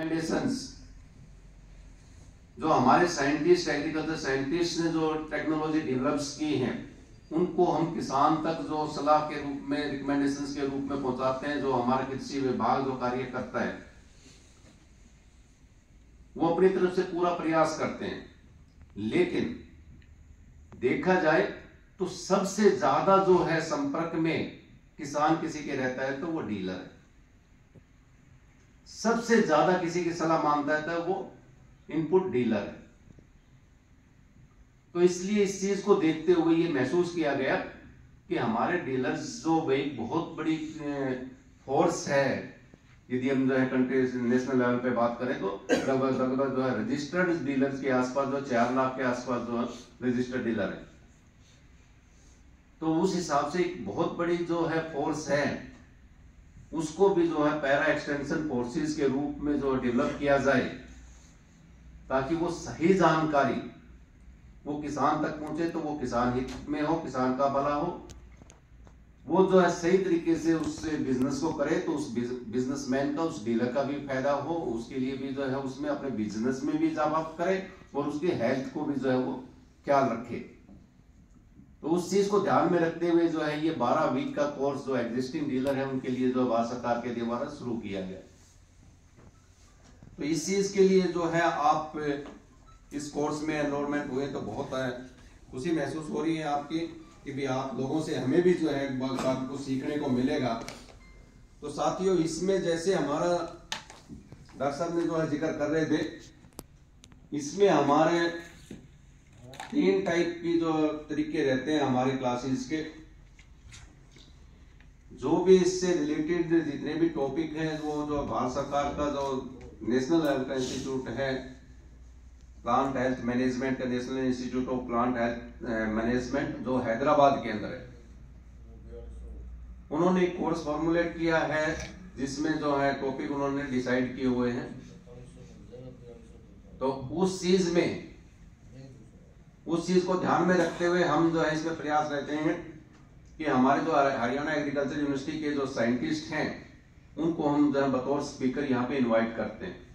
Recommendations जो हमारे scientist agriculture scientist ने जो टेक्नोलॉजी डेवलप्स की है, उनको हम किसान तक जो सलाह के रूप में रिकमेंडेशन के रूप में पहुंचाते हैं, जो हमारा कृषि विभाग जो कार्य करता है, वो अपनी तरफ़ से पूरा प्रयास करते हैं। लेकिन देखा जाए तो सबसे ज़्यादा जो है संपर्क में किसान किसी के रहता है तो वो डीलर है। सबसे ज़्यादा किसी की सलाह मानता है तो वो इनपुट डीलर है। तो इसलिए इस चीज़ को देखते हुए ये महसूस किया गया कि हमारे डीलर्स जो भाई बहुत बड़ी फोर्स है। यदि हम जो है कंट्री नेशनल लेवल पे बात करें तो लगभग लगभग जो है रजिस्टर्ड डीलर्स के आसपास जो चार लाख के आसपास जो है रजिस्टर्ड डीलर है। तो उस हिसाब से एक बहुत बड़ी जो है फोर्स है। उसको भी जो है पैरा एक्सटेंशन फोर्सेस के रूप में जो डेवलप किया जाए, ताकि वो सही जानकारी वो किसान तक पहुँचे तो वो किसान हित में हो, किसान का भला हो। वो जो है सही तरीके से उस बिज़नेस को करे तो उस बिजनेसमैन का, उस डीलर का भी फ़ायदा हो, उसके लिए भी जो है उसमें अपने बिज़नेस में भी इजाफा करे, और उसके हेल्थ को भी जो है वो ख्याल रखे। तो उस चीज़ को ध्यान में रखते हुए जो है ये 12 वीक का कोर्स जो एग्जिस्टिंग डीलर है, उनके लिए जो भारत सरकार के द्वारा शुरू किया गया। तो इस चीज़ के लिए जो है आप इस कोर्स में एनरोलमेंट हुए तो बहुत खुशी महसूस हो रही है आपकी कि भी आप लोगों से हमें भी जो है को सीखने को मिलेगा। तो साथियों, इसमें जैसे हमारा डॉक्टर साहब ने जो है ज़िक्र कर रहे थे, इसमें हमारे तीन टाइप की जो तरीके रहते हैं हमारे क्लासेस के, जो भी इससे रिलेटेड जितने भी टॉपिक हैं, वो जो भारत सरकार का जो नेशनल का इंस्टीट्यूट है प्लांट हेल्थ मैनेजमेंट का national institute of plant health management जो हैदराबाद के अंदर है, उन्होंने एक कोर्स फॉर्मुलेट किया है, जिसमें जो है टॉपिक उन्होंने डिसाइड किए हुए हैं। तो उस चीज़ में उस चीज़ को ध्यान में रखते हुए हम जो है इसमें प्रयास रहते हैं कि हमारे जो हरियाणा एग्रीकल्चर यूनिवर्सिटी के जो साइंटिस्ट हैं, उनको हम जो है बतौर स्पीकर यहाँ पे इनवाइट करते हैं।